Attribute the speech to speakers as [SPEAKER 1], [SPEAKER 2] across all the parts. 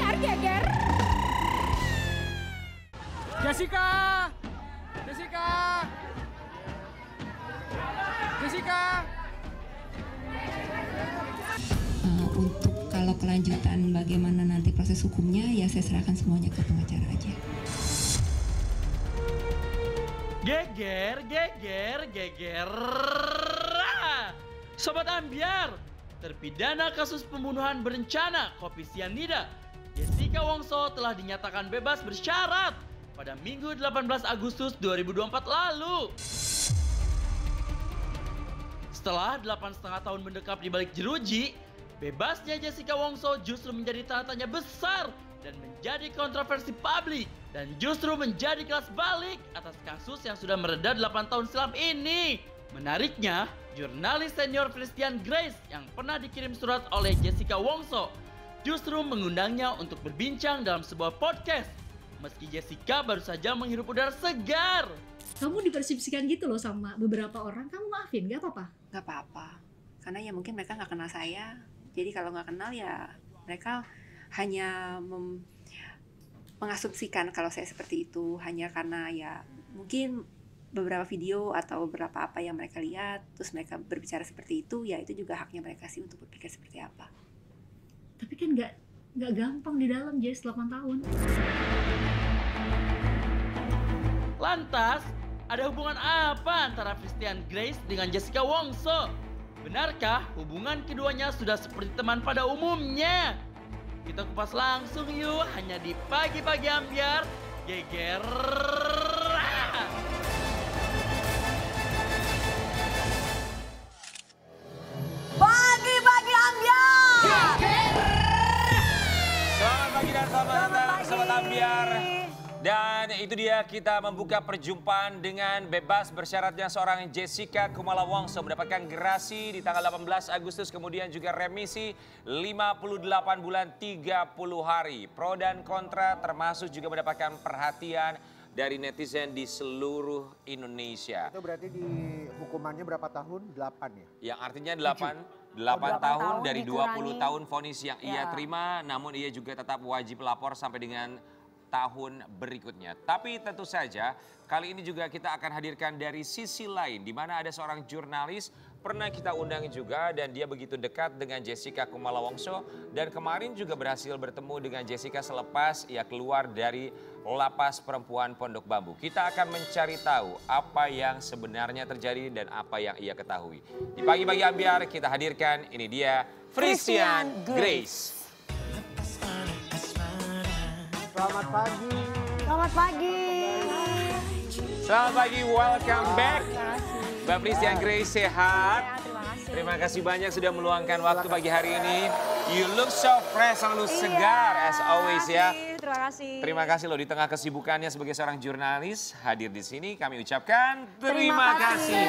[SPEAKER 1] biar geger.
[SPEAKER 2] Jessica! Jessica! Jessica!
[SPEAKER 3] Uh, untuk kalau kelanjutan bagaimana nanti proses hukumnya ya saya serahkan semuanya ke pengacara aja.
[SPEAKER 4] Geger, geger, geger. Sobat Ambiar, terpidana kasus pembunuhan berencana kopi sianida, Jessica Wongso telah dinyatakan bebas bersyarat pada Minggu 18 Agustus 2024 lalu. Setelah 8,5 tahun mendekap di balik jeruji, bebasnya Jessica Wongso justru menjadi tanda tanya besar dan menjadi kontroversi publik dan justru menjadi kelas balik atas kasus yang sudah mereda 8 tahun silam ini. Menariknya, jurnalis senior Christian Grace yang pernah dikirim surat oleh Jessica Wongso justru mengundangnya untuk berbincang dalam sebuah podcast. Meski Jessica baru saja menghirup udara segar.
[SPEAKER 5] Kamu dipersepsikan gitu loh sama beberapa orang, kamu maafin, gak apa-apa?
[SPEAKER 3] Gak apa-apa, karena ya mungkin mereka nggak kenal saya. Jadi kalau nggak kenal ya mereka hanya mem- mengasumsikan kalau saya seperti itu hanya karena ya mungkin beberapa video atau beberapa apa yang mereka lihat terus mereka berbicara seperti itu ya itu juga haknya mereka sih untuk berpikir seperti apa.
[SPEAKER 5] Tapi kan gak, gak gampang di dalam, Jess, 8 tahun.
[SPEAKER 4] Lantas, ada hubungan apa antara Christian Grace dengan Jessica Wongso? Benarkah hubungan keduanya sudah seperti teman pada umumnya? Kita kupas langsung yuk hanya di pagi-pagi ambiar geger.
[SPEAKER 1] Ambiar.
[SPEAKER 6] Dan itu dia kita membuka perjumpaan dengan bebas bersyaratnya seorang Jessica Kumala Wongso mendapatkan gerasi di tanggal 18 Agustus kemudian juga remisi 58 bulan 30 hari. Pro dan kontra termasuk juga mendapatkan perhatian dari netizen di seluruh Indonesia.
[SPEAKER 7] Itu berarti di hukumannya berapa tahun? 8 ya?
[SPEAKER 6] Yang artinya 8 8
[SPEAKER 1] Oh, delapan
[SPEAKER 6] tahun
[SPEAKER 1] tahun
[SPEAKER 6] dari
[SPEAKER 1] dikurangi.
[SPEAKER 6] 20 tahun vonis yang ia
[SPEAKER 1] Ya.
[SPEAKER 6] terima namun ia juga tetap wajib lapor sampai dengan tahun berikutnya. Tapi tentu saja kali ini juga kita akan hadirkan dari sisi lain di mana ada seorang jurnalis pernah kita undang juga dan dia begitu dekat dengan Jessica Kumala Wongso dan kemarin juga berhasil bertemu dengan Jessica selepas ia keluar dari lapas perempuan Pondok Bambu. Kita akan mencari tahu apa yang sebenarnya terjadi dan apa yang ia ketahui. Di pagi-pagi ambiar kita hadirkan ini dia Frisian Grace.
[SPEAKER 7] Selamat pagi.
[SPEAKER 1] Selamat pagi.
[SPEAKER 6] Selamat pagi, welcome back. Mbak Frisian Grace sehat.
[SPEAKER 1] Ya, terima kasih.
[SPEAKER 6] Terima kasih banyak sudah meluangkan waktu pagi hari ini. You look so fresh, selalu segar as always ya.
[SPEAKER 1] Iya, Terima kasih.
[SPEAKER 6] Terima kasih loh di tengah kesibukannya sebagai seorang jurnalis hadir di sini. Kami ucapkan terima, kasih.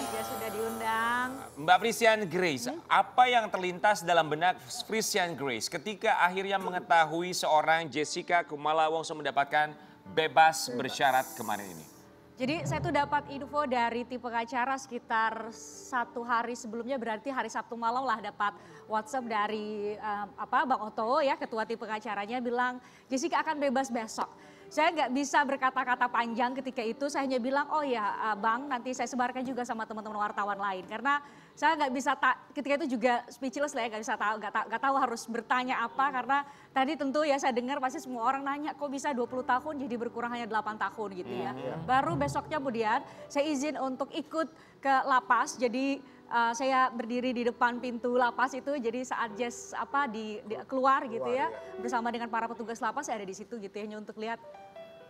[SPEAKER 1] Dia sudah diundang.
[SPEAKER 6] Mbak Frisian Grace, apa yang terlintas dalam benak Frisian Grace ketika akhirnya mengetahui seorang Jessica Kumala Wongso mendapatkan bebas bersyarat kemarin ini?
[SPEAKER 1] Jadi saya tuh dapat info dari tim pengacara sekitar satu hari sebelumnya berarti hari Sabtu malam lah dapat WhatsApp dari eh, apa Bang Oto ya ketua tim pengacaranya bilang Jessica akan bebas besok. Saya nggak bisa berkata-kata panjang ketika itu, saya hanya bilang oh ya Bang nanti saya sebarkan juga sama teman-teman wartawan lain karena saya nggak bisa tak ketika itu juga speechless lah ya nggak bisa tahu nggak tahu, harus bertanya apa karena tadi tentu ya saya dengar pasti semua orang nanya kok bisa 20 tahun jadi berkurang hanya 8 tahun gitu ya. Baru besoknya kemudian saya izin untuk ikut ke lapas jadi uh, saya berdiri di depan pintu lapas itu jadi saat Jess apa di, di- keluar gitu ya bersama dengan para petugas lapas saya ada di situ gitu ya hanya untuk lihat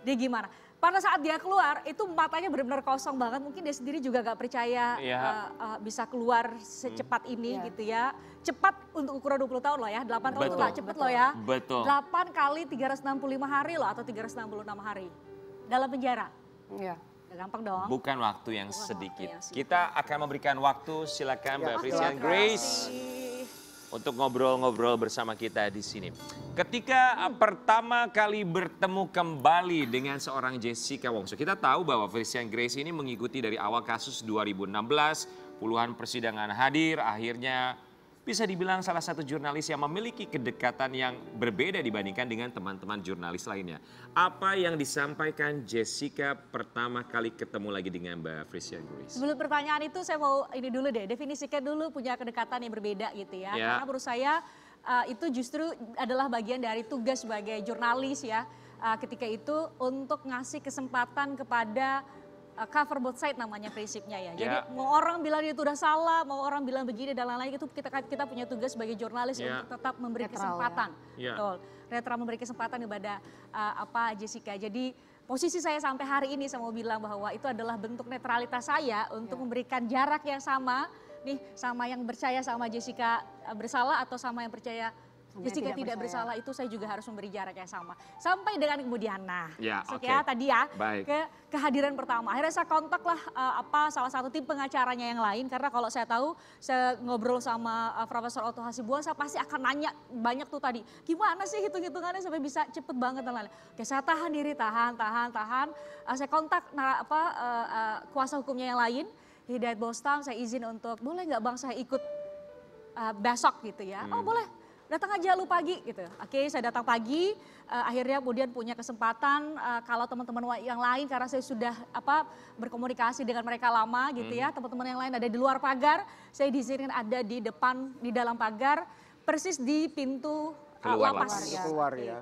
[SPEAKER 1] dia gimana. Pada saat dia keluar itu matanya benar-benar kosong banget. Mungkin dia sendiri juga gak percaya
[SPEAKER 6] Iya.
[SPEAKER 1] uh, uh, bisa keluar secepat ini gitu ya. Cepat untuk ukuran 20 tahun loh ya. 8 tahun itu
[SPEAKER 6] Betul.
[SPEAKER 1] gak cepet loh ya.
[SPEAKER 6] Betul.
[SPEAKER 1] 8 kali 365 hari loh atau 366 hari. Dalam penjara.
[SPEAKER 8] Iya.
[SPEAKER 1] Gak gampang dong.
[SPEAKER 6] Bukan waktu yang
[SPEAKER 1] Bukan waktu
[SPEAKER 6] sedikit.
[SPEAKER 1] yang sedikit.
[SPEAKER 6] Kita akan memberikan waktu, silakan Mbak
[SPEAKER 7] Ya,
[SPEAKER 6] Frisian
[SPEAKER 7] silakan.
[SPEAKER 6] Grace untuk ngobrol-ngobrol bersama kita di sini. Ketika uh, pertama kali bertemu kembali dengan seorang Jessica Wongso, kita tahu bahwa Frisian Grace ini mengikuti dari awal kasus 2016, puluhan persidangan hadir, akhirnya bisa dibilang salah satu jurnalis yang memiliki kedekatan yang berbeda dibandingkan dengan teman-teman jurnalis lainnya. Apa yang disampaikan Jessica pertama kali ketemu lagi dengan Mbak Frisia Grace?
[SPEAKER 1] Sebelum pertanyaan itu saya mau ini dulu deh, definisikan dulu punya kedekatan yang berbeda gitu ya.
[SPEAKER 6] Ya.
[SPEAKER 1] Karena menurut saya uh, itu justru adalah bagian dari tugas sebagai jurnalis ya. Uh, ketika itu untuk ngasih kesempatan kepada uh, cover both side namanya prinsipnya ya. Jadi
[SPEAKER 6] Ya.
[SPEAKER 1] mau orang bilang itu udah salah, mau orang bilang begini dan lain-lain itu kita kita punya tugas sebagai jurnalis
[SPEAKER 6] Ya.
[SPEAKER 1] untuk tetap memberi
[SPEAKER 8] Netral ya.
[SPEAKER 1] kesempatan.
[SPEAKER 6] Ya.
[SPEAKER 1] Betul. Netral memberi kesempatan kepada uh, apa Jessica. Jadi posisi saya sampai hari ini saya mau bilang bahwa itu adalah bentuk netralitas saya untuk memberikan jarak yang sama nih sama yang percaya sama Jessica uh, bersalah atau sama yang percaya
[SPEAKER 8] Sama yang
[SPEAKER 1] Jessica
[SPEAKER 8] tidak
[SPEAKER 1] tidak,
[SPEAKER 8] percaya.
[SPEAKER 1] bersalah itu saya juga harus memberi jarak yang sama. Sampai dengan kemudian nah
[SPEAKER 6] Ya,
[SPEAKER 1] sekian
[SPEAKER 6] oke.
[SPEAKER 1] tadi ya
[SPEAKER 6] Baik.
[SPEAKER 1] ke kehadiran pertama. Akhirnya saya kontaklah uh, apa salah satu tim pengacaranya yang lain. Karena kalau saya tahu saya ngobrol sama uh, Profesor Otto Hasibuan saya pasti akan nanya banyak tuh tadi gimana sih hitung hitungannya sampai bisa cepet banget? Dan lain-lain. Oke saya tahan diri tahan tahan tahan. Uh, saya kontak nah, apa uh, uh, kuasa hukumnya yang lain Hidayat Bostam saya izin untuk boleh nggak bang saya ikut uh, besok gitu ya. Oh boleh, datang aja lu pagi gitu. Oke saya datang pagi, uh, akhirnya kemudian punya kesempatan uh, kalau teman-teman yang lain karena saya sudah apa berkomunikasi dengan mereka lama gitu ya. Teman-teman yang lain ada di luar pagar, saya diizinkan ada di depan di dalam pagar persis di pintu uh,
[SPEAKER 6] Keluar
[SPEAKER 1] lapas.
[SPEAKER 6] lapas.
[SPEAKER 7] Keluar ya.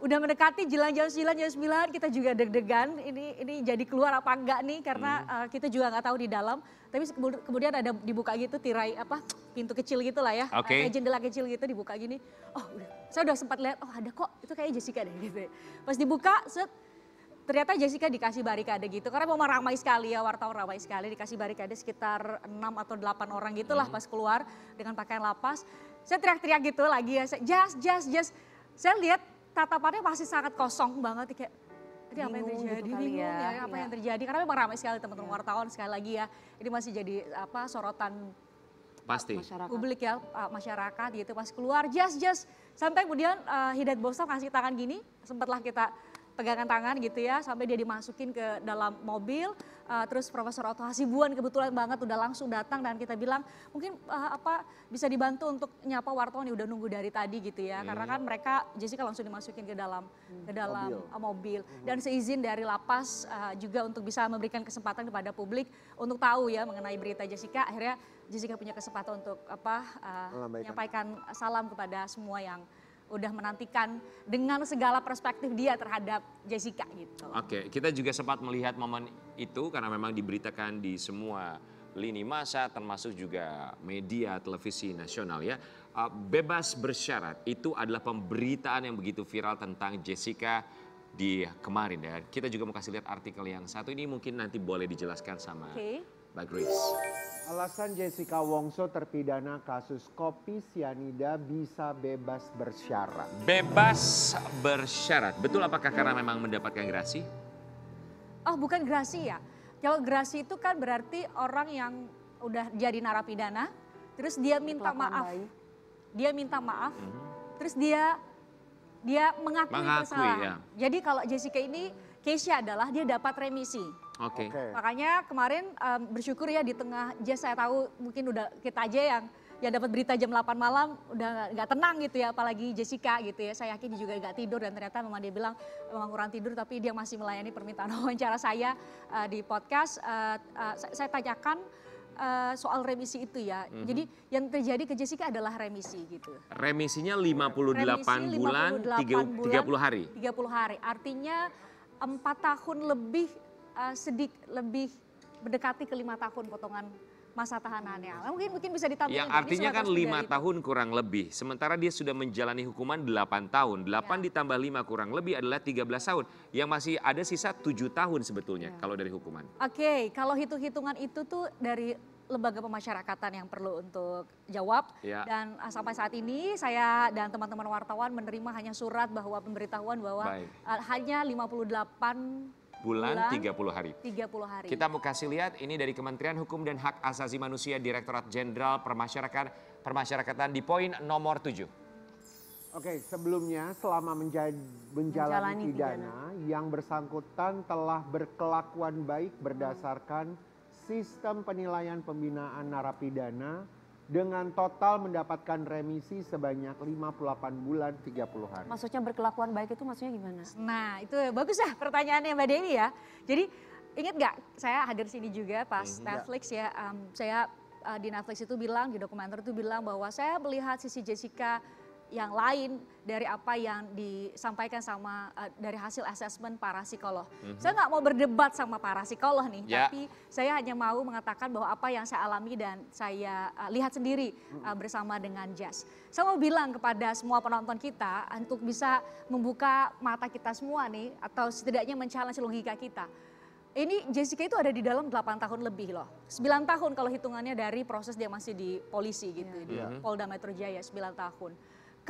[SPEAKER 1] Udah mendekati jelang jam 9, jam 9 kita juga deg-degan ini ini jadi keluar apa enggak nih karena uh, kita juga nggak tahu di dalam. Tapi kemud- kemudian ada dibuka gitu tirai apa pintu kecil gitu lah ya.
[SPEAKER 6] Oke.
[SPEAKER 1] Kayak jendela kecil gitu dibuka gini. Oh udah, saya udah sempat lihat oh ada kok itu kayak Jessica deh gitu. Pas dibuka set ternyata Jessica dikasih barikade gitu karena memang ramai sekali ya wartawan ramai sekali dikasih barikade sekitar 6 atau 8 orang gitulah pas keluar dengan pakaian lapas saya teriak-teriak gitu lagi ya saya, jas jas jas saya lihat tatapannya masih sangat kosong banget kayak ini apa yang
[SPEAKER 8] gitu
[SPEAKER 1] terjadi
[SPEAKER 8] kali
[SPEAKER 1] bingung
[SPEAKER 8] ya,
[SPEAKER 1] ya, apa
[SPEAKER 8] iya.
[SPEAKER 1] yang terjadi karena memang ramai sekali teman-teman wartawan sekali lagi ya ini masih jadi apa sorotan
[SPEAKER 6] Pasti.
[SPEAKER 8] masyarakat.
[SPEAKER 1] publik ya masyarakat gitu pas keluar jas jas sampai kemudian uh, Hidayat Bostam kasih tangan gini sempatlah kita pegangan tangan gitu ya sampai dia dimasukin ke dalam mobil. Uh, terus Profesor Otto Hasibuan kebetulan banget udah langsung datang dan kita bilang mungkin uh, apa bisa dibantu untuk nyapa wartawan yang udah nunggu dari tadi gitu ya. Karena kan mereka Jessica langsung dimasukin ke dalam ke dalam
[SPEAKER 7] Mobil.
[SPEAKER 1] uh, mobil dan seizin dari lapas uh, juga untuk bisa memberikan kesempatan kepada publik untuk tahu ya mengenai berita Jessica. Akhirnya Jessica punya kesempatan untuk apa uh, menyampaikan salam kepada semua yang udah menantikan dengan segala perspektif dia terhadap Jessica gitu.
[SPEAKER 6] Oke, kita juga sempat melihat momen itu karena memang diberitakan di semua lini masa termasuk juga media televisi nasional ya. Uh, bebas bersyarat itu adalah pemberitaan yang begitu viral tentang Jessica di kemarin ya. Kita juga mau kasih lihat artikel yang satu ini mungkin nanti boleh dijelaskan sama
[SPEAKER 1] Oke.
[SPEAKER 6] Mbak Grace.
[SPEAKER 7] Alasan Jessica Wongso terpidana kasus kopi sianida bisa bebas bersyarat.
[SPEAKER 6] Bebas bersyarat. Betul apakah karena memang mendapatkan gerasi?
[SPEAKER 1] Oh bukan gerasi ya. Kalau gerasi itu kan berarti orang yang udah jadi narapidana, terus dia minta
[SPEAKER 8] Kelakuan
[SPEAKER 1] maaf. Dia minta maaf, terus dia dia mengakui,
[SPEAKER 6] Mengakui,
[SPEAKER 1] kesalahan.
[SPEAKER 6] ya.
[SPEAKER 1] Jadi kalau Jessica ini case-nya adalah dia dapat remisi.
[SPEAKER 6] Oke.
[SPEAKER 7] Oke.
[SPEAKER 1] Makanya kemarin em, bersyukur ya di tengah jazz saya tahu mungkin udah kita aja yang yang dapat berita jam 8 malam udah nggak- tenang gitu ya apalagi Jessica gitu ya saya yakin dia juga nggak tidur dan ternyata memang dia bilang memang kurang tidur tapi dia masih melayani permintaan wawancara saya eh, di podcast Eh, eh, saya, saya tanyakan eh, soal remisi itu ya jadi yang terjadi ke Jessica adalah remisi gitu
[SPEAKER 6] Remisinya 58
[SPEAKER 1] Remisi
[SPEAKER 6] bulan,
[SPEAKER 1] 58
[SPEAKER 6] tiga-
[SPEAKER 1] bulan,
[SPEAKER 6] 30 hari.
[SPEAKER 1] 30 hari. Artinya empat tahun lebih uh, sedik lebih mendekati ke lima tahun potongan masa tahanannya. Mungkin mungkin bisa ditambah.
[SPEAKER 6] Yang artinya kan lima tahun kurang lebih. Sementara dia sudah menjalani hukuman 8 tahun. 8
[SPEAKER 1] Ya.
[SPEAKER 6] ditambah 5 kurang lebih adalah 13 tahun. Yang masih ada sisa 7 tahun sebetulnya kalau dari hukuman.
[SPEAKER 1] Oke, kalau hitung-hitungan itu tuh dari lembaga pemasyarakatan yang perlu untuk jawab.
[SPEAKER 6] Ya.
[SPEAKER 1] Dan uh, sampai saat ini saya dan teman-teman wartawan menerima hanya surat bahwa pemberitahuan bahwa
[SPEAKER 6] Baik.
[SPEAKER 1] uh, hanya 58
[SPEAKER 6] Bulan,
[SPEAKER 1] Bulan.
[SPEAKER 6] 30 hari.
[SPEAKER 1] 30 hari.
[SPEAKER 6] Kita mau kasih lihat ini dari Kementerian Hukum dan Hak Asasi Manusia Direktorat Jenderal Permasyarakatan Permasyarakatan di poin nomor 7.
[SPEAKER 7] Oke, sebelumnya selama menja- menjalani
[SPEAKER 8] Menjalani
[SPEAKER 7] pidana, yang bersangkutan telah berkelakuan baik berdasarkan sistem penilaian pembinaan narapidana dengan total mendapatkan remisi sebanyak 58 bulan 30 hari.
[SPEAKER 8] Maksudnya berkelakuan baik itu maksudnya gimana?
[SPEAKER 1] Nah itu bagus ya pertanyaannya Mbak Dewi ya. Jadi ingat nggak saya hadir sini juga pas
[SPEAKER 7] Mhm.
[SPEAKER 1] Netflix ya. em, saya eh, di Netflix itu bilang di dokumenter itu bilang bahwa saya melihat sisi Jessica yang lain dari apa yang disampaikan sama eh, dari hasil asesmen para psikolog. Saya nggak mau berdebat sama para psikolog nih,
[SPEAKER 6] Ya.
[SPEAKER 1] tapi saya hanya mau mengatakan bahwa apa yang saya alami dan saya eh, lihat sendiri eh, bersama dengan Jazz. Saya mau bilang kepada semua penonton kita untuk bisa membuka mata kita semua nih atau setidaknya men-challenge logika kita. Ini Jessica itu ada di dalam 8 tahun lebih loh. 9 tahun kalau hitungannya dari proses dia masih di polisi gitu di
[SPEAKER 7] Iya.
[SPEAKER 1] Polda Metro Jaya 9 tahun.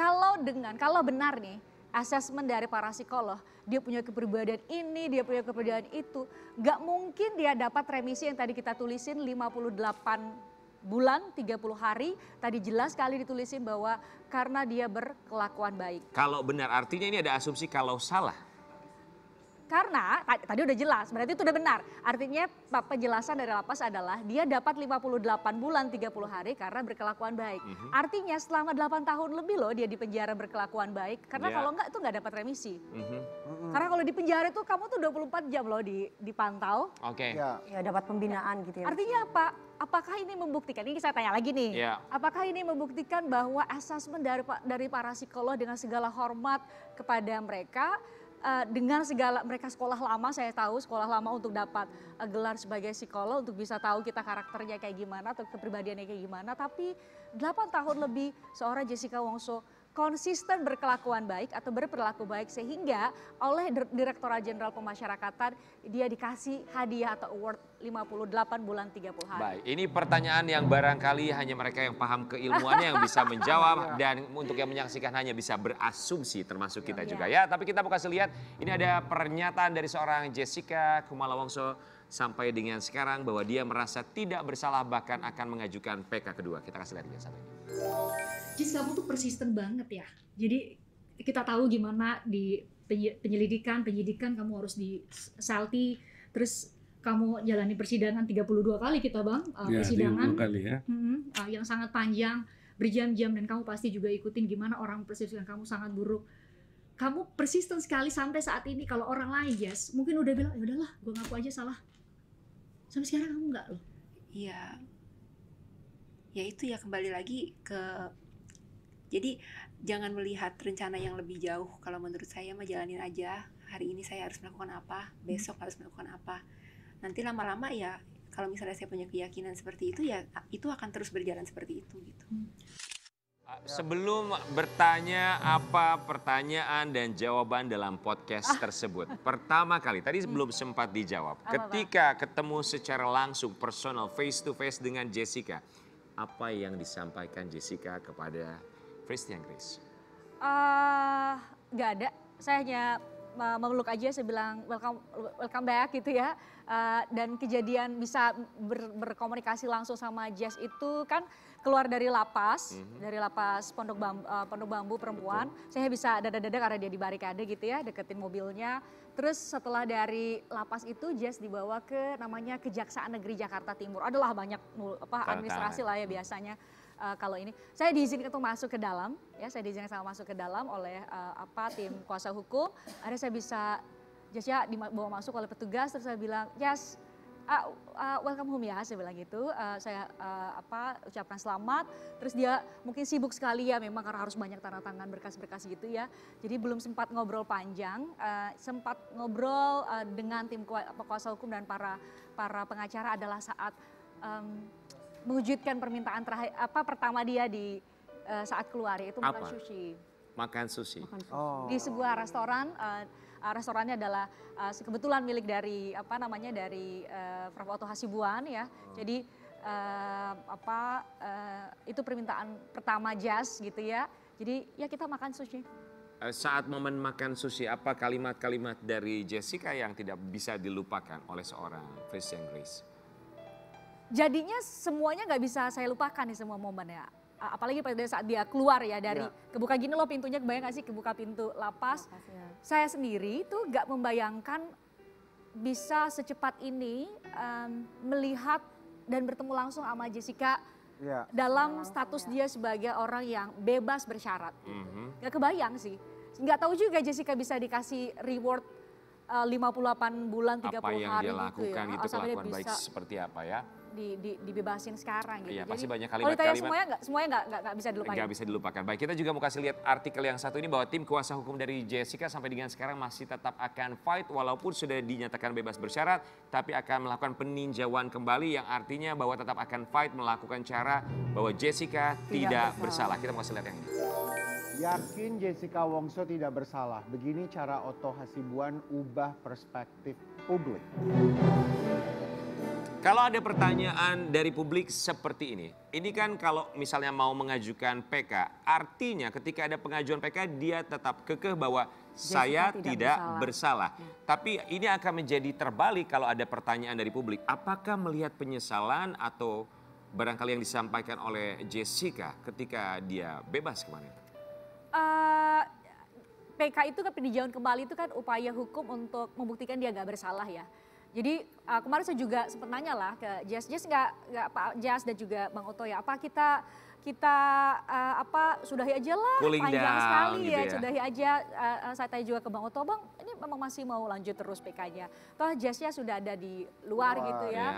[SPEAKER 1] Kalau dengan kalau benar nih asesmen dari para psikolog, dia punya kepribadian ini, dia punya kepribadian itu, nggak mungkin dia dapat remisi yang tadi kita tulisin 58 bulan 30 hari. Tadi jelas sekali ditulisin bahwa karena dia berkelakuan baik.
[SPEAKER 6] Kalau benar artinya ini ada asumsi kalau salah.
[SPEAKER 1] Karena ta- tadi udah jelas, berarti itu udah benar. Artinya penjelasan dari lapas adalah dia dapat 58 bulan 30 hari karena berkelakuan baik.
[SPEAKER 6] Mhm.
[SPEAKER 1] Artinya selama 8 tahun lebih loh dia di penjara berkelakuan baik. Karena
[SPEAKER 6] Ya.
[SPEAKER 1] kalau enggak itu nggak dapat remisi.
[SPEAKER 6] Mhm.
[SPEAKER 1] Karena kalau di penjara itu kamu tuh 24 jam loh di dipantau.
[SPEAKER 6] Oke.
[SPEAKER 7] Ya,
[SPEAKER 8] Ya dapat pembinaan gitu ya.
[SPEAKER 1] Artinya apa? Apakah ini membuktikan? Ini saya tanya lagi nih.
[SPEAKER 6] Ya.
[SPEAKER 1] Apakah ini membuktikan bahwa asesmen dari dari para psikolog dengan segala hormat kepada mereka eh, dengan segala mereka sekolah lama saya tahu sekolah lama untuk dapat eh, gelar sebagai psikolog untuk bisa tahu kita karakternya kayak gimana atau kepribadiannya kayak gimana. Tapi 8 tahun lebih seorang Jessica Wongso konsisten berkelakuan baik atau berperilaku baik sehingga oleh Dir- Direktorat Jenderal Pemasyarakatan dia dikasih hadiah atau award 58 bulan 30 hari.
[SPEAKER 6] Baik, ini pertanyaan yang barangkali hanya mereka yang paham keilmuannya yang bisa menjawab dan untuk yang menyaksikan hanya bisa berasumsi termasuk kita juga ya. Tapi kita mau kasih lihat ini ada pernyataan dari seorang Jessica Kumala Wongso sampai dengan sekarang bahwa dia merasa tidak bersalah bahkan akan mengajukan PK kedua. Kita kasih lihat dia satu ini.
[SPEAKER 5] Jis kamu tuh persisten banget ya. Jadi kita tahu gimana di penyelidikan, penyidikan kamu harus di salty, terus kamu jalani persidangan 32 kali kita bang, uh,
[SPEAKER 2] Ya,
[SPEAKER 5] persidangan
[SPEAKER 2] 30 kali ya.
[SPEAKER 5] Mm, uh, yang sangat panjang, berjam-jam dan kamu pasti juga ikutin gimana orang persepsikan kamu sangat buruk. Kamu persisten sekali sampai saat ini kalau orang lain Jess mungkin udah bilang ya udahlah gue ngaku aja salah. Sampai sekarang kamu nggak loh.
[SPEAKER 3] Iya. Ya itu ya kembali lagi ke jadi jangan melihat rencana yang lebih jauh. Kalau menurut saya mah jalanin aja. Hari ini saya harus melakukan apa, besok harus melakukan apa. Nanti lama-lama ya kalau misalnya saya punya keyakinan seperti itu ya itu akan terus berjalan seperti itu gitu.
[SPEAKER 6] Sebelum bertanya apa pertanyaan dan jawaban dalam podcast
[SPEAKER 1] Ah.
[SPEAKER 6] tersebut. Pertama kali, tadi belum sempat dijawab.
[SPEAKER 1] Hmm. Apa,
[SPEAKER 6] Ketika ketemu secara langsung, personal, face to face dengan Jessica. Apa yang disampaikan Jessica kepada Christian Grace?
[SPEAKER 1] Eh, nggak ada. Saya hanya uh, memeluk aja, saya bilang welcome welcome back gitu ya. Eh, dan kejadian bisa ber- berkomunikasi langsung sama Jess itu kan keluar dari lapas, dari lapas Pondok Bambu, Pondok Bambu perempuan. Saya bisa dada-dada karena dia di barikade gitu ya, deketin mobilnya. Terus setelah dari lapas itu Jess dibawa ke namanya Kejaksaan Negeri Jakarta Timur. Adalah banyak apa administrasi lah ya biasanya. Eh, kalau ini. Saya diizinkan untuk masuk ke dalam ya. Saya diizinkan sama masuk ke dalam oleh eh, apa tim kuasa hukum. Ada saya bisa Jas ya dibawa masuk oleh petugas. Terus saya bilang Jas ah, ah, welcome home ya saya bilang gitu. Eh, saya eh, apa ucapkan selamat. Terus dia mungkin sibuk sekali ya memang karena harus banyak tanda tangan berkas-berkas gitu ya. Jadi belum sempat ngobrol panjang eh, sempat ngobrol eh, dengan tim kuasa hukum dan para para pengacara adalah saat em, mewujudkan permintaan terakhir apa pertama dia di eh, saat keluar yaitu makan
[SPEAKER 6] Apa?
[SPEAKER 1] sushi
[SPEAKER 6] Makan sushi.
[SPEAKER 7] Oh.
[SPEAKER 1] di sebuah restoran eh, restorannya adalah eh, kebetulan milik dari apa namanya dari eh, Prof Otto Hasibuan ya jadi eh, apa eh, itu permintaan pertama Jazz gitu ya jadi ya kita makan sushi
[SPEAKER 6] Saat momen makan sushi, apa kalimat-kalimat dari Jessica yang tidak bisa dilupakan oleh seorang Christian Grace?
[SPEAKER 1] Jadinya semuanya nggak bisa saya lupakan nih semua momen ya. Apalagi pada saat dia keluar ya dari
[SPEAKER 7] Ya.
[SPEAKER 1] kebuka gini loh pintunya kebayang gak sih kebuka pintu lapas. Saya sendiri tuh nggak membayangkan bisa secepat ini em, melihat dan bertemu langsung sama Jessica
[SPEAKER 7] Ya.
[SPEAKER 1] dalam status dia sebagai orang yang bebas bersyarat.
[SPEAKER 6] Mhm.
[SPEAKER 1] Gak kebayang sih. Nggak tahu juga Jessica bisa dikasih reward uh, 58 bulan 30
[SPEAKER 6] Apa yang
[SPEAKER 1] hari
[SPEAKER 6] dia
[SPEAKER 1] gitu
[SPEAKER 6] lakukan
[SPEAKER 1] ya.
[SPEAKER 6] itu
[SPEAKER 1] Sampai dia
[SPEAKER 6] kelakuan baik
[SPEAKER 1] bisa
[SPEAKER 6] seperti apa ya?
[SPEAKER 1] Di, di, dibebasin sekarang gitu.
[SPEAKER 6] Iya, pasti banyak
[SPEAKER 1] kalau ditanya
[SPEAKER 6] kalimat-kalimat-
[SPEAKER 1] semuanya nggak semuanya nggak nggak nggak bisa dilupain.
[SPEAKER 6] Nggak bisa dilupakan. Baik, kita juga mau kasih lihat artikel yang satu ini bahwa tim kuasa hukum dari Jessica sampai dengan sekarang masih tetap akan fight walaupun sudah dinyatakan bebas bersyarat, tapi akan melakukan peninjauan kembali yang artinya bahwa tetap akan fight melakukan cara bahwa Jessica tidak, bersalah. Kita mau kasih lihat yang ini.
[SPEAKER 7] Yakin Jessica Wongso tidak bersalah. Begini cara Oto Hasibuan ubah perspektif publik.
[SPEAKER 6] Kalau ada pertanyaan dari publik seperti ini, ini kan kalau misalnya mau mengajukan PK, artinya ketika ada pengajuan PK dia tetap kekeh bahwa saya
[SPEAKER 8] tidak
[SPEAKER 6] tidak
[SPEAKER 8] bersalah.
[SPEAKER 6] bersalah. Tapi ini akan menjadi terbalik kalau ada pertanyaan dari publik. Apakah melihat penyesalan atau barangkali yang disampaikan oleh Jessica ketika dia bebas kemarin?
[SPEAKER 1] Eh, PK itu kan peninjauan kembali itu kan upaya hukum untuk membuktikan dia nggak bersalah ya. Jadi uh, kemarin saya juga sempat nanya lah ke Jas, Jas nggak nggak Pak Jas dan juga Bang Oto ya, apa kita kita uh, apa sudahi aja lah
[SPEAKER 6] Cooling
[SPEAKER 1] panjang
[SPEAKER 6] down
[SPEAKER 1] sekali
[SPEAKER 6] gitu
[SPEAKER 1] ya,
[SPEAKER 6] ya.
[SPEAKER 1] sudahi aja. Uh, saya tanya juga ke Bang Oto, Bang ini memang masih mau lanjut terus PK-nya. Toh Jasnya sudah ada di luar,
[SPEAKER 7] Luar,
[SPEAKER 1] gitu ya.
[SPEAKER 6] ya.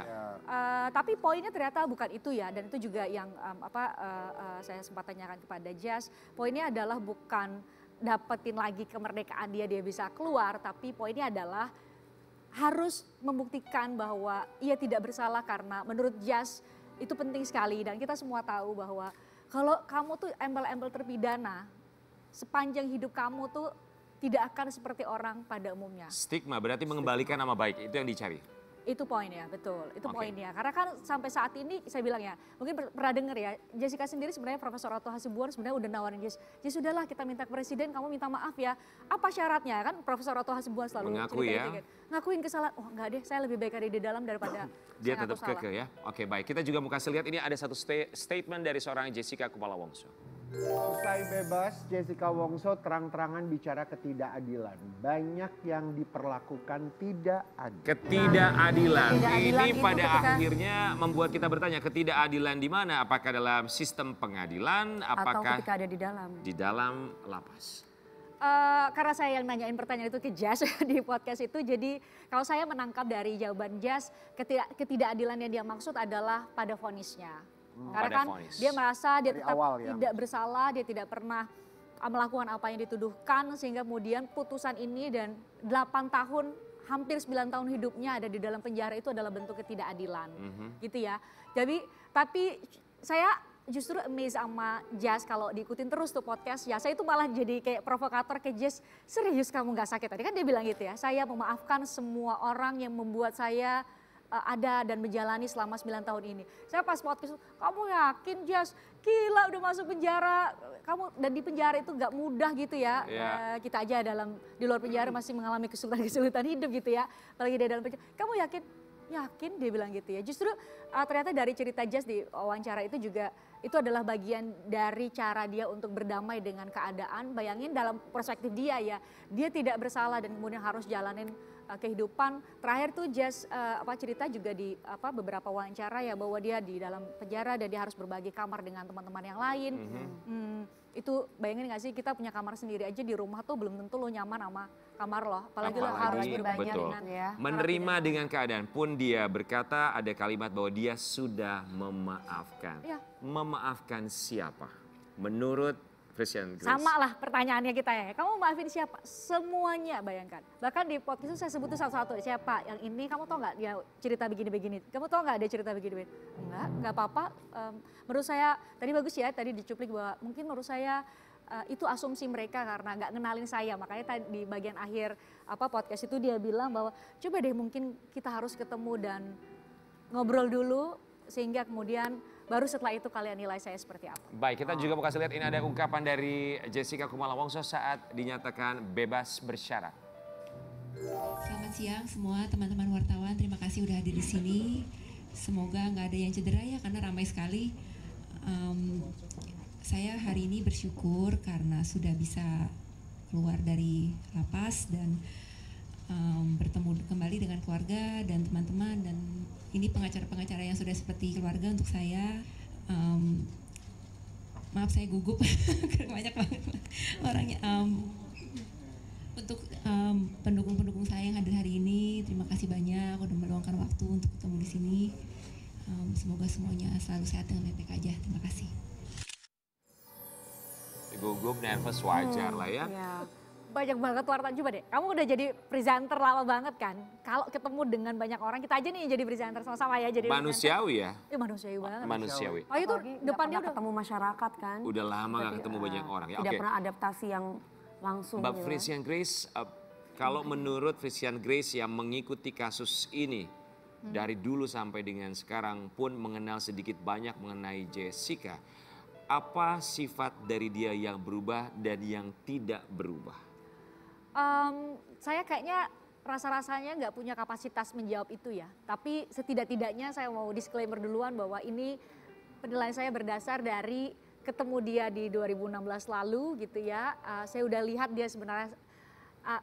[SPEAKER 1] Uh, tapi poinnya ternyata bukan itu ya, dan itu juga yang um, apa uh, uh, saya sempat tanyakan kepada Jas. Poinnya adalah bukan dapetin lagi kemerdekaan dia dia bisa keluar, tapi poinnya adalah harus membuktikan bahwa ia tidak bersalah karena menurut Jas itu penting sekali dan kita semua tahu bahwa kalau kamu tuh embel-embel terpidana sepanjang hidup kamu tuh tidak akan seperti orang pada umumnya.
[SPEAKER 6] Stigma berarti mengembalikan nama baik, itu yang dicari.
[SPEAKER 1] Itu poinnya, betul. Itu
[SPEAKER 6] Oke.
[SPEAKER 1] poinnya. Karena kan sampai saat ini saya bilang ya, mungkin per- pernah dengar ya, Jessica sendiri sebenarnya Profesor Otto Hasibuan sebenarnya udah nawarin Jess, Jess sudahlah kita minta ke presiden, kamu minta maaf ya. Apa syaratnya? Kan Profesor Otto Hasibuan selalu
[SPEAKER 6] Mengakui ya.
[SPEAKER 1] gitu. Ngakuin kesalahan, oh enggak deh, saya lebih baik ada di dalam daripada
[SPEAKER 6] Dia tetap kekeh ya. Oke baik, kita juga mau kasih lihat ini ada satu sta- statement dari seorang Jessica Kumala Wongso.
[SPEAKER 7] Usai bebas, Jessica Wongso terang-terangan bicara ketidakadilan. Banyak yang diperlakukan tidak adil.
[SPEAKER 6] Ketidakadilan.
[SPEAKER 8] Ketidakadilan
[SPEAKER 6] Ini
[SPEAKER 8] itu
[SPEAKER 6] pada
[SPEAKER 8] ketika-
[SPEAKER 6] akhirnya membuat kita bertanya ketidakadilan di mana? Apakah dalam sistem pengadilan?
[SPEAKER 8] Atau
[SPEAKER 6] Apakah
[SPEAKER 8] ketika ada di dalam.
[SPEAKER 6] di dalam lapas?
[SPEAKER 1] Eh, karena saya yang nanyain pertanyaan itu ke Jas di podcast itu, jadi kalau saya menangkap dari jawaban Jas, ketidak, ketidakadilan yang dia maksud adalah pada vonisnya. Karena
[SPEAKER 6] pada
[SPEAKER 1] kan dia merasa dia
[SPEAKER 7] Dari
[SPEAKER 1] tetap
[SPEAKER 7] awal ya.
[SPEAKER 1] tidak bersalah, dia tidak pernah uh, melakukan apa yang dituduhkan, sehingga kemudian putusan ini dan 8 tahun, hampir 9 tahun hidupnya ada di dalam penjara itu adalah bentuk ketidakadilan
[SPEAKER 6] Mhm.
[SPEAKER 1] gitu ya. Jadi tapi saya justru amazed sama Jas kalau diikutin terus tuh podcast ya. Saya itu malah jadi kayak provokator ke Jas. Serius kamu nggak sakit tadi kan dia bilang gitu ya. Saya memaafkan semua orang yang membuat saya uh, ada dan menjalani selama 9 tahun ini. Saya pas podcast kamu yakin Jas? Gila udah masuk penjara. Kamu dan di penjara itu nggak mudah gitu ya.
[SPEAKER 6] Iya.
[SPEAKER 1] Eh, kita aja dalam di luar penjara masih mengalami kesulitan-kesulitan hidup gitu ya. Apalagi di dalam penjara. Kamu yakin? Yakin dia bilang gitu ya. Justru uh, ternyata dari cerita Jas di wawancara itu juga itu adalah bagian dari cara dia untuk berdamai dengan keadaan. Bayangin dalam perspektif dia ya, dia tidak bersalah dan kemudian harus jalanin uh, kehidupan. Terakhir tuh Jas uh, apa cerita juga di apa beberapa wawancara ya bahwa dia di dalam penjara dan dia harus berbagi kamar dengan teman-teman yang lain.
[SPEAKER 6] Mhm.
[SPEAKER 1] Hmm, itu bayangin gak sih kita punya kamar sendiri aja di rumah tuh belum tentu lo nyaman sama kamar lo. Apalagi, lo harus berbagi
[SPEAKER 6] betul.
[SPEAKER 1] dengan
[SPEAKER 8] ya.
[SPEAKER 6] Menerima dengan keadaan pun dia berkata ada kalimat bahwa dia sudah memaafkan.
[SPEAKER 1] Iya.
[SPEAKER 6] Memaafkan siapa? Menurut Christian Grace.
[SPEAKER 1] Sama lah pertanyaannya kita ya. Kamu maafin siapa? Semuanya bayangkan. Bahkan di podcast itu saya sebut satu-satu. Siapa? Yang ini kamu tau nggak dia cerita begini-begini? Kamu tau nggak dia cerita begini-begini? Enggak, nggak apa-apa. Em, menurut saya tadi bagus ya. Tadi dicuplik bahwa mungkin menurut saya eh, itu asumsi mereka karena nggak kenalin saya. Makanya tadi di bagian akhir apa podcast itu dia bilang bahwa coba deh mungkin kita harus ketemu dan ngobrol dulu sehingga kemudian baru setelah itu kalian nilai saya seperti apa.
[SPEAKER 6] Baik, kita juga mau kasih lihat ini ada ungkapan dari Jessica Kumala Wongso saat dinyatakan bebas bersyarat.
[SPEAKER 9] Selamat siang semua teman-teman wartawan. Terima kasih udah hadir di sini. Semoga nggak ada yang cedera ya karena ramai sekali. Em, saya hari ini bersyukur karena sudah bisa keluar dari lapas dan em, bertemu kembali dengan keluarga dan teman-teman dan ini pengacara-pengacara yang sudah seperti keluarga untuk saya. um, maaf saya gugup banyak banget orangnya um, untuk um, pendukung-pendukung saya yang hadir hari ini terima kasih banyak udah meluangkan waktu untuk ketemu di sini um, semoga semuanya selalu sehat dan baik-baik aja terima kasih
[SPEAKER 6] Gugup, nervous, wajar lah ya.
[SPEAKER 8] Iya.
[SPEAKER 1] Banyak banget wartawan coba deh. Kamu udah jadi presenter lama banget kan. Kalau ketemu dengan banyak orang, kita aja nih jadi presenter sama-sama ya jadi
[SPEAKER 6] Manusiawi ya,
[SPEAKER 1] presenter. Eh, manusiawi banget.
[SPEAKER 6] manusiawi.
[SPEAKER 1] Oh itu
[SPEAKER 8] Apalagi
[SPEAKER 1] depannya
[SPEAKER 8] pernah
[SPEAKER 1] udah
[SPEAKER 8] ketemu masyarakat kan.
[SPEAKER 6] Udah lama gak
[SPEAKER 8] Berarti,
[SPEAKER 6] ketemu
[SPEAKER 8] eh,
[SPEAKER 6] banyak orang ya.
[SPEAKER 8] Tidak
[SPEAKER 6] Oke.
[SPEAKER 8] pernah adaptasi yang langsung.
[SPEAKER 6] Mbak
[SPEAKER 8] gitu kan.
[SPEAKER 6] Frisian Grace, uh, kalau menurut Frisian Grace yang mengikuti kasus ini dari dulu sampai dengan sekarang pun mengenal sedikit banyak mengenai Jessica, apa sifat dari dia yang berubah dan yang tidak berubah?
[SPEAKER 1] Em, saya kayaknya rasa-rasanya nggak punya kapasitas menjawab itu ya. Tapi setidak-tidaknya saya mau disclaimer duluan bahwa ini penilaian saya berdasar dari ketemu dia di 2016 lalu gitu ya. Uh, saya udah lihat dia sebenarnya uh,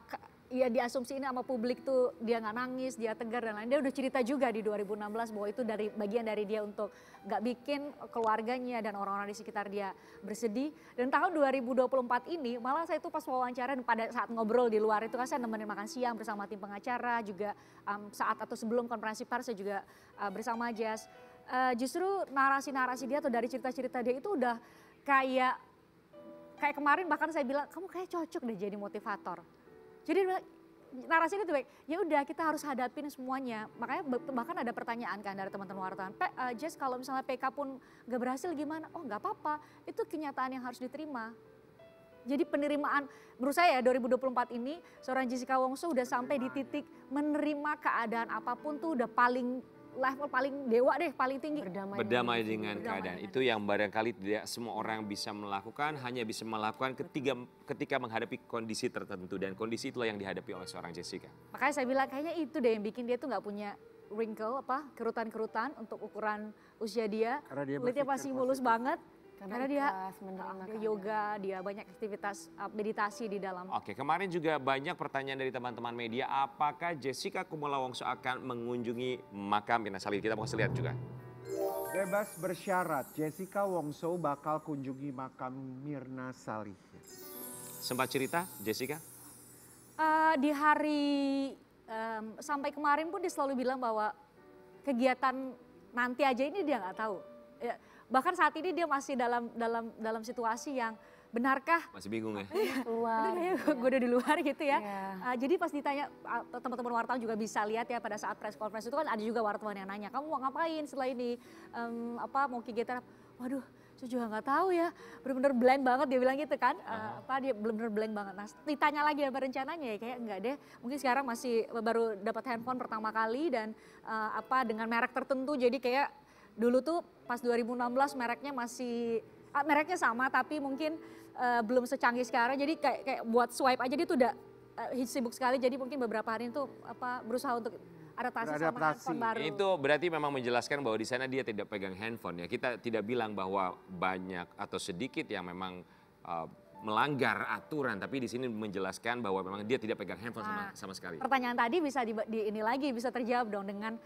[SPEAKER 1] ya diasumsiin sama publik tuh dia nggak nangis, dia tegar dan lain. Dia udah cerita juga di 2016 bahwa itu dari bagian dari dia untuk nggak bikin keluarganya dan orang-orang di sekitar dia bersedih. Dan tahun 2024 ini malah saya tuh pas wawancara dan pada saat ngobrol di luar itu kan saya nemenin makan siang bersama tim pengacara juga um, saat atau sebelum konferensi pers saya juga uh, bersama Jazz. Uh, justru narasi-narasi dia atau dari cerita-cerita dia itu udah kayak kayak kemarin bahkan saya bilang kamu kayak cocok deh jadi motivator. Jadi narasinya tuh baik, ya udah kita harus hadapin semuanya. Makanya bahkan ada pertanyaan kan dari teman-teman wartawan, Pe, uh, Jess kalau misalnya PK pun gak berhasil gimana? Oh nggak apa-apa, itu kenyataan yang harus diterima. Jadi penerimaan, menurut saya ya 2024 ini seorang Jessica Wongso udah sampai di titik menerima keadaan apa pun tuh udah paling level paling dewa deh, paling tinggi.
[SPEAKER 8] Berdamai,
[SPEAKER 6] Berdamai dengan
[SPEAKER 1] Berdamai
[SPEAKER 6] keadaan.
[SPEAKER 1] dengan-
[SPEAKER 6] Itu yang barangkali tidak semua orang bisa melakukan, hanya bisa melakukan ketika ketika menghadapi kondisi tertentu dan kondisi itulah yang dihadapi oleh seorang Jessica.
[SPEAKER 1] Makanya saya bilang kayaknya itu deh yang bikin dia tuh nggak punya wrinkle apa kerutan-kerutan untuk ukuran usia dia.
[SPEAKER 7] Karena dia
[SPEAKER 1] Kulitnya masih mulus banget.
[SPEAKER 8] Karena,
[SPEAKER 1] Karena dia,
[SPEAKER 8] menerima
[SPEAKER 1] dia
[SPEAKER 8] keadaan.
[SPEAKER 1] yoga, dia banyak aktivitas uh, meditasi di dalam.
[SPEAKER 6] Oke, kemarin juga banyak pertanyaan dari teman-teman media, apakah Jessica Kumala Wongso akan mengunjungi makam Ina Salih? Kita mau kasih lihat juga.
[SPEAKER 7] Bebas bersyarat, Jessica Wongso bakal kunjungi makam Mirna Salih.
[SPEAKER 6] Sempat cerita, Jessica?
[SPEAKER 1] Uh, di hari um, sampai kemarin pun dia selalu bilang bahwa kegiatan nanti aja ini dia nggak tahu. Ya, bahkan saat ini dia masih dalam dalam dalam situasi yang benarkah
[SPEAKER 6] Masih bingung ya?
[SPEAKER 8] Keluar.
[SPEAKER 1] gue udah di luar gitu ya.
[SPEAKER 8] Iya.
[SPEAKER 1] Uh, jadi pas ditanya uh, teman-teman wartawan juga bisa lihat ya pada saat press conference itu kan ada juga wartawan yang nanya, kamu mau ngapain setelah ini? Em, apa mau kegiatan? apa?" Waduh, saya juga nggak tahu ya. Bener-bener blank banget dia bilang gitu kan. Uh, apa dia bener-bener blank banget. Nah ditanya lagi apa rencananya ya kayak enggak deh. Mungkin sekarang masih baru dapat handphone pertama kali dan uh, apa dengan merek tertentu. Jadi kayak dulu tuh pas 2016 mereknya masih ah, mereknya sama tapi mungkin eh, belum secanggih sekarang jadi kayak kayak buat swipe aja dia tuh udah eh, sibuk sekali jadi mungkin beberapa hari itu apa berusaha untuk adaptasi, sama handphone baru.
[SPEAKER 6] Itu berarti memang menjelaskan bahwa di sana dia tidak pegang handphone ya. Kita tidak bilang bahwa banyak atau sedikit yang memang uh, melanggar aturan, tapi di sini menjelaskan bahwa memang dia tidak pegang handphone sama,
[SPEAKER 1] Nah,
[SPEAKER 6] sama sekali.
[SPEAKER 1] Pertanyaan tadi bisa di, di ini lagi bisa terjawab dong dengan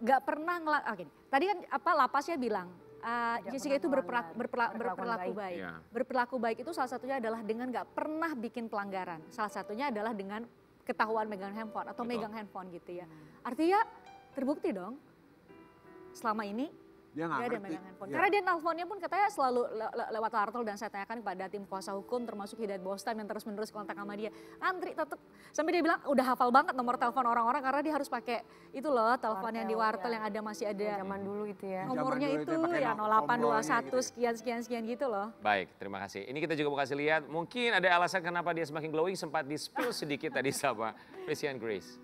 [SPEAKER 1] nggak pernah ngelak. Oke, tadi kan apa lapasnya bilang uh, Jessica itu berperilaku
[SPEAKER 8] baik.
[SPEAKER 1] baik.
[SPEAKER 6] Ya.
[SPEAKER 1] Berperilaku baik itu salah satunya adalah dengan nggak pernah bikin pelanggaran. Salah satunya adalah dengan ketahuan megang handphone atau
[SPEAKER 6] Betul.
[SPEAKER 1] megang handphone gitu ya. Artinya terbukti dong selama ini
[SPEAKER 7] Dia nggak
[SPEAKER 1] dia ada
[SPEAKER 7] ngerti.
[SPEAKER 1] megang handphone.
[SPEAKER 7] Iya.
[SPEAKER 1] Karena dia nelponnya pun katanya selalu le- le- lewat wartel dan saya tanyakan kepada tim kuasa hukum termasuk Hidayat Bostam yang terus menerus kontak sama dia. Antri tetap sampai dia bilang udah hafal banget nomor telepon orang-orang karena dia harus pakai itu loh telepon yang di
[SPEAKER 8] Wartel, ya.
[SPEAKER 1] yang ada masih ada
[SPEAKER 8] Ya, zaman dulu itu ya.
[SPEAKER 1] Nomornya itu
[SPEAKER 7] itu
[SPEAKER 1] ya
[SPEAKER 7] no-
[SPEAKER 1] 0821
[SPEAKER 7] nomornya gitu ya.
[SPEAKER 1] sekian sekian sekian gitu loh.
[SPEAKER 6] Baik, terima kasih. Ini kita juga mau kasih lihat, mungkin ada alasan kenapa dia semakin glowing, sempat di-spill sedikit tadi sama Christian Grace.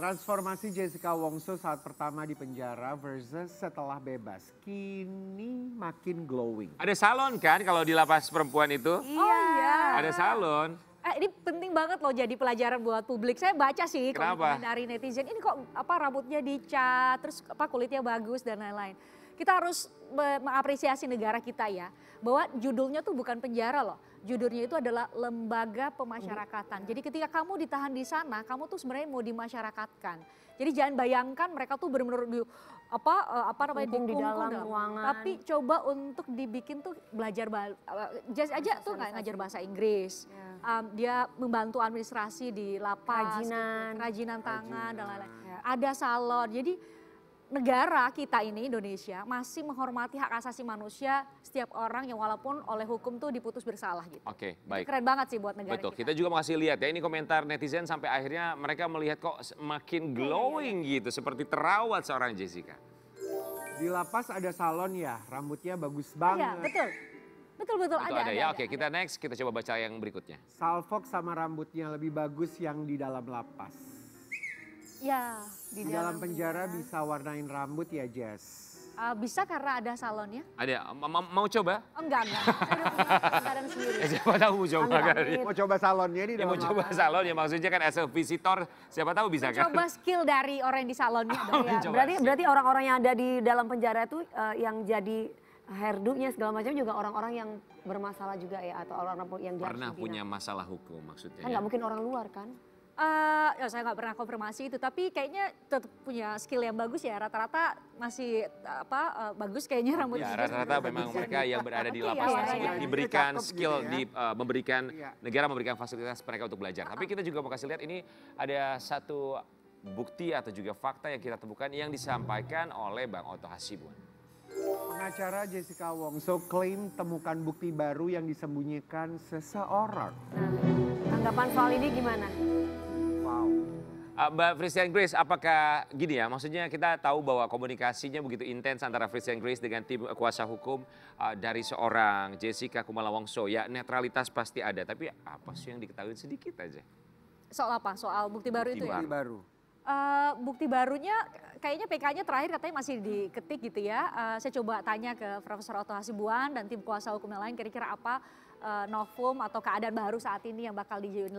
[SPEAKER 7] Transformasi Jessica Wongso saat pertama di penjara versus setelah bebas. Kini makin glowing.
[SPEAKER 6] Ada salon kan kalau di lapas perempuan itu?
[SPEAKER 1] Oh iya.
[SPEAKER 6] Ada salon.
[SPEAKER 1] Eh, ini penting banget loh jadi pelajaran buat publik. Saya baca sih
[SPEAKER 6] Kenapa?
[SPEAKER 1] komentar dari netizen. Ini kok apa rambutnya dicat, terus apa kulitnya bagus dan lain-lain. Kita harus me- mengapresiasi negara kita ya bahwa judulnya tuh bukan penjara loh. Judulnya itu adalah lembaga pemasyarakatan. Jadi ketika kamu ditahan di sana, kamu tuh sebenarnya mau dimasyarakatkan. Jadi jangan bayangkan mereka tuh benar-benar di apa eh, apa namanya
[SPEAKER 8] di dalam ruangan.
[SPEAKER 1] Tapi coba untuk dibikin tuh belajar eh, Jazz aja tuh nggak ngajar bahasa Inggris.
[SPEAKER 8] Ya.
[SPEAKER 1] Um, dia membantu administrasi di lapas, gitu.
[SPEAKER 8] Kerajinan.
[SPEAKER 1] kerajinan tangan dan lain-lain.
[SPEAKER 8] Ya.
[SPEAKER 1] Ada salon. Jadi negara kita ini Indonesia masih menghormati hak asasi manusia setiap orang yang walaupun oleh hukum tuh diputus bersalah gitu.
[SPEAKER 6] Oke,
[SPEAKER 1] Itu
[SPEAKER 6] baik.
[SPEAKER 1] Keren banget sih buat negara
[SPEAKER 6] Betul,
[SPEAKER 1] kita.
[SPEAKER 6] kita juga masih lihat ya ini komentar netizen sampai akhirnya mereka melihat kok semakin glowing gitu seperti terawat seorang Jessica.
[SPEAKER 7] Di lapas ada salon ya, rambutnya bagus
[SPEAKER 1] Iya,
[SPEAKER 7] banget.
[SPEAKER 1] betul. Betul betul
[SPEAKER 6] Itu
[SPEAKER 1] ada,
[SPEAKER 6] ada,
[SPEAKER 1] ada,
[SPEAKER 6] ya.
[SPEAKER 1] ada,
[SPEAKER 6] Oke,
[SPEAKER 1] ada.
[SPEAKER 6] kita next kita coba baca yang berikutnya.
[SPEAKER 7] Salfok sama rambutnya lebih bagus yang di dalam lapas.
[SPEAKER 1] Ya,
[SPEAKER 7] Di, dalam penjara bisa warnain rambut ya Jess.
[SPEAKER 1] uh, bisa karena ada salonnya?
[SPEAKER 6] Ada ma- ma- mau coba?
[SPEAKER 1] Oh, enggak, enggak. Saya udah sendiri.
[SPEAKER 6] Eh, siapa tahu mau coba kan?
[SPEAKER 7] Mau coba salonnya di
[SPEAKER 6] Ya
[SPEAKER 7] dalam
[SPEAKER 6] mau coba
[SPEAKER 7] lapas.
[SPEAKER 6] salon ya maksudnya kan as a visitor siapa tahu bisa kan?
[SPEAKER 1] Coba skill dari orang yang di salonnya. dong.
[SPEAKER 8] Ya, berarti berarti orang-orang yang ada di dalam penjara itu eh, yang jadi hairdo-nya segala macam juga orang-orang yang bermasalah juga ya atau orang-orang yang
[SPEAKER 6] Pernah punya masalah hukum maksudnya.
[SPEAKER 8] kan
[SPEAKER 6] ya?
[SPEAKER 8] nggak mungkin orang luar kan?
[SPEAKER 1] Eh, ya saya nggak pernah konfirmasi itu, tapi kayaknya tetap punya skill yang bagus ya. Rata-rata masih apa eh, bagus kayaknya rambut.
[SPEAKER 6] Ya rata-rata memang mereka yang berada di
[SPEAKER 1] Oke,
[SPEAKER 6] lapas
[SPEAKER 1] ya,
[SPEAKER 6] tersebut
[SPEAKER 1] ya, ya.
[SPEAKER 6] diberikan
[SPEAKER 7] Cakep
[SPEAKER 6] skill,
[SPEAKER 7] gitu ya.
[SPEAKER 6] di, uh, memberikan
[SPEAKER 7] Iya.
[SPEAKER 6] negara memberikan fasilitas mereka untuk belajar. Tapi kita juga mau kasih lihat ini ada satu bukti atau juga fakta yang kita temukan yang disampaikan oleh Bang Oto Hasibuan.
[SPEAKER 7] Pengacara Jessica Wongso klaim temukan bukti baru yang disembunyikan seseorang.
[SPEAKER 8] Nah, tanggapan soal ini gimana?
[SPEAKER 7] Wow.
[SPEAKER 6] Uh, Mbak Christian Grace, apakah gini ya, maksudnya kita tahu bahwa komunikasinya begitu intens antara Christian Grace dengan tim kuasa hukum uh, dari seorang Jessica Kumala Wongso. Ya netralitas pasti ada, tapi apa sih yang diketahui sedikit aja?
[SPEAKER 1] Soal apa? Soal bukti baru
[SPEAKER 6] Bukti
[SPEAKER 1] itu ya?
[SPEAKER 7] Bukti baru.
[SPEAKER 1] Eh, bukti barunya kayaknya PK-nya terakhir katanya masih diketik gitu ya. Eh, saya coba tanya ke Profesor Otto Hasibuan dan tim kuasa hukum yang lain kira-kira apa eh, novum atau keadaan baru saat ini yang bakal di, eh,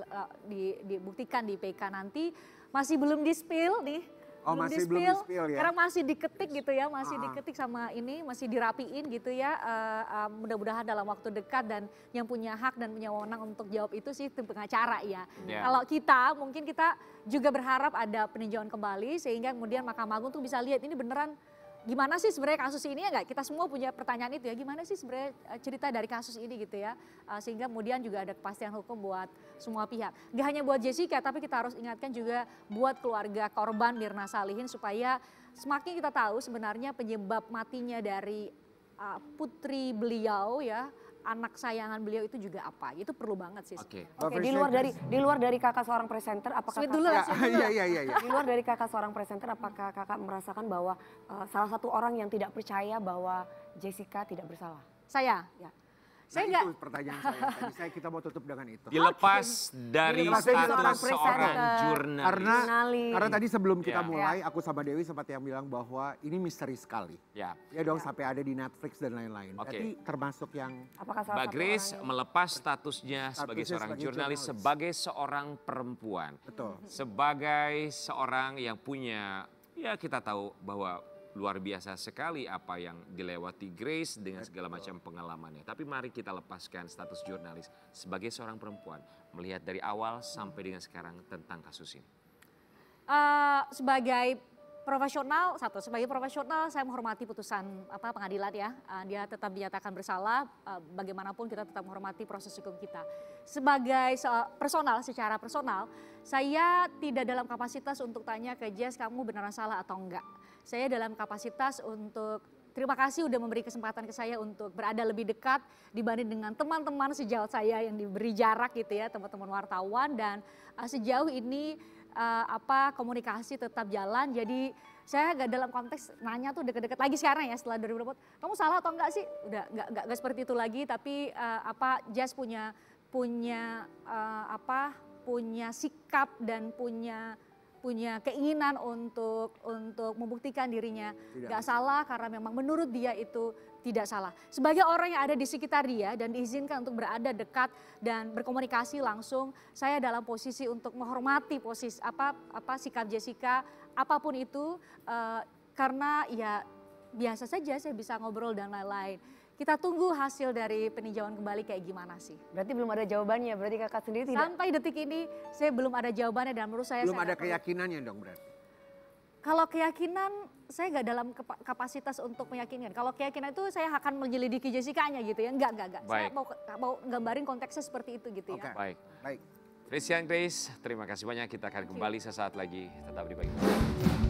[SPEAKER 1] di- dibuktikan di PK nanti masih belum di-spill nih.
[SPEAKER 7] Oh, masih belum di-spill ya?
[SPEAKER 1] Karena masih diketik gitu ya, masih
[SPEAKER 7] Ah.
[SPEAKER 1] diketik sama ini, masih dirapiin gitu ya. Eh, eh, mudah-mudahan dalam waktu dekat dan yang punya hak dan punya wewenang untuk jawab itu sih tim pengacara ya.
[SPEAKER 6] Ya.
[SPEAKER 1] Kalau kita mungkin kita juga berharap ada peninjauan kembali sehingga kemudian Mahkamah Agung tuh bisa lihat ini beneran gimana sih sebenarnya kasus ini ya nggak? Kita semua punya pertanyaan itu ya, gimana sih sebenarnya eh, cerita dari kasus ini gitu ya. Eh, Sehingga kemudian juga ada kepastian hukum buat semua pihak. Gak hanya buat Jessica tapi kita harus ingatkan juga buat keluarga korban Mirna Salihin supaya semakin kita tahu sebenarnya penyebab matinya dari eh, putri beliau ya, anak sayangan beliau itu juga apa. Itu perlu banget sih.
[SPEAKER 6] Oke.
[SPEAKER 8] Oke, di luar dari di luar dari kakak seorang presenter apakah
[SPEAKER 1] Sweet
[SPEAKER 8] kakak,
[SPEAKER 1] dulu
[SPEAKER 7] Ya,
[SPEAKER 1] sweet dulu.
[SPEAKER 7] iya iya iya. iya.
[SPEAKER 8] di luar dari kakak seorang presenter apakah kakak merasakan bahwa eh, salah satu orang yang tidak percaya bahwa Jessica tidak bersalah?
[SPEAKER 1] Saya,
[SPEAKER 8] Ya.
[SPEAKER 1] Saya
[SPEAKER 7] Nah,
[SPEAKER 1] nggak
[SPEAKER 7] itu pertanyaan saya. Tadi saya kita mau tutup dengan itu.
[SPEAKER 6] Dilepas dari
[SPEAKER 7] Dilepas dari
[SPEAKER 6] status
[SPEAKER 7] seorang
[SPEAKER 6] jurnalis.
[SPEAKER 7] Karena
[SPEAKER 8] Jurnalis.
[SPEAKER 7] karena tadi sebelum kita
[SPEAKER 6] Ya.
[SPEAKER 7] mulai aku sama Dewi sempat yang bilang bahwa ini misteri sekali.
[SPEAKER 6] Ya,
[SPEAKER 7] Ya dong sampai ada di Netflix dan lain-lain.
[SPEAKER 6] Oke.
[SPEAKER 7] Tapi termasuk yang
[SPEAKER 8] Apakah salah
[SPEAKER 6] Mbak Grace melepas statusnya sebagai
[SPEAKER 7] Statusnya
[SPEAKER 6] seorang
[SPEAKER 7] sebagai
[SPEAKER 6] jurnalis,
[SPEAKER 7] jurnalis.
[SPEAKER 6] sebagai seorang perempuan,
[SPEAKER 7] betul.
[SPEAKER 6] sebagai seorang yang punya, ya kita tahu bahwa luar biasa sekali apa yang dilewati Grace dengan segala macam pengalamannya. Tapi mari kita lepaskan status jurnalis sebagai seorang perempuan, melihat dari awal sampai dengan sekarang tentang kasus ini.
[SPEAKER 1] Eh, sebagai profesional satu sebagai profesional saya menghormati putusan apa pengadilan ya Eh, dia tetap dinyatakan bersalah Eh, bagaimanapun kita tetap menghormati proses hukum kita sebagai se- personal secara personal saya tidak dalam kapasitas untuk tanya ke Jess kamu beneran salah atau enggak saya dalam kapasitas untuk Terima kasih udah memberi kesempatan ke saya untuk berada lebih dekat dibanding dengan teman-teman sejauh saya yang diberi jarak gitu ya, teman-teman wartawan dan uh, sejauh ini uh, apa komunikasi tetap jalan. Jadi saya gak dalam konteks nanya tuh deket-deket lagi sekarang ya setelah 2024. Kamu salah atau enggak sih? Udah nggak nggak seperti itu lagi. Tapi uh, apa Jazz punya punya uh, apa punya sikap dan punya punya keinginan untuk untuk membuktikan dirinya
[SPEAKER 7] Tidak.
[SPEAKER 1] nggak salah karena memang menurut dia itu tidak salah. Sebagai orang yang ada di sekitar dia dan diizinkan untuk berada dekat dan berkomunikasi langsung, saya dalam posisi untuk menghormati posisi apa apa sikap Jessica apa pun itu eh, karena ya biasa saja saya bisa ngobrol dan lain-lain. Kita tunggu hasil dari peninjauan kembali kayak gimana sih.
[SPEAKER 8] Berarti belum ada jawabannya, berarti kakak sendiri tidak
[SPEAKER 1] Sampai detik ini saya belum ada jawabannya dan menurut saya
[SPEAKER 7] Belum
[SPEAKER 1] saya
[SPEAKER 7] ada
[SPEAKER 1] perlu-
[SPEAKER 7] keyakinannya dong berarti.
[SPEAKER 1] Kalau keyakinan saya nggak dalam kapasitas untuk meyakinkan. Kalau keyakinan itu saya akan menyelidiki Jessica-nya gitu ya. Enggak, enggak, enggak. Saya
[SPEAKER 6] Baik.
[SPEAKER 1] mau mau gambarin konteksnya seperti itu gitu ya.
[SPEAKER 7] Oke.
[SPEAKER 6] Baik.
[SPEAKER 7] Baik.
[SPEAKER 6] Christian Grace, terima kasih banyak. Kita akan kembali sesaat lagi. Tetap di Pagi.